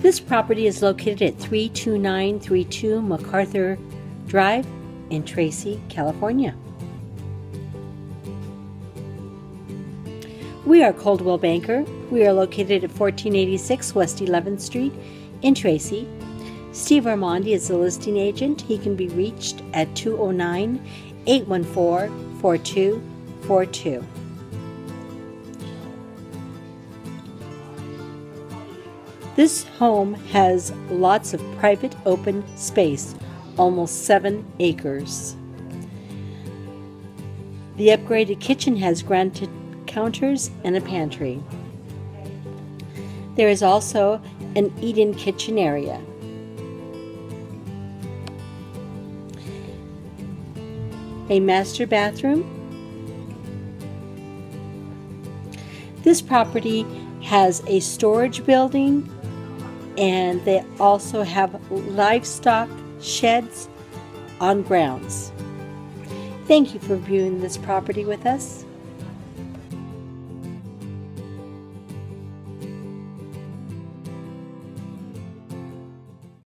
This property is located at 32932 MacArthur Drive in Tracy, California. We are Coldwell Banker. We are located at 1486 West 11th Street in Tracy. Steve Armandi is the listing agent. He can be reached at 209 814 4242. This home has lots of private open space, almost seven acres. The upgraded kitchen has granite counters and a pantry. There is also an eat in kitchen area. A master bathroom. This property has a storage building and they also have livestock sheds on grounds. Thank you for viewing this property with us.